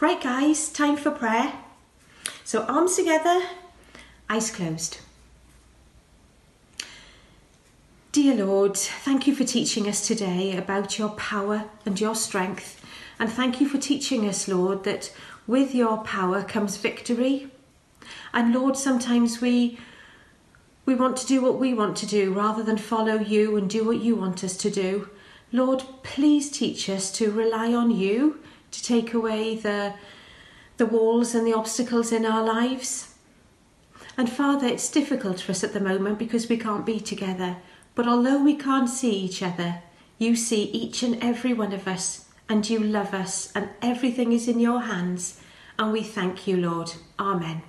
Right, guys, time for prayer. So, arms together, eyes closed. Dear Lord, thank you for teaching us today about your power and your strength. And thank you for teaching us, Lord, that with your power comes victory. And Lord, sometimes we we want to do what we want to do rather than follow you and do what you want us to do. Lord, please teach us to rely on you to take away the, the walls and the obstacles in our lives. And Father, it's difficult for us at the moment because we can't be together. But although we can't see each other, you see each and every one of us, and you love us, and everything is in your hands. And we thank you, Lord. Amen.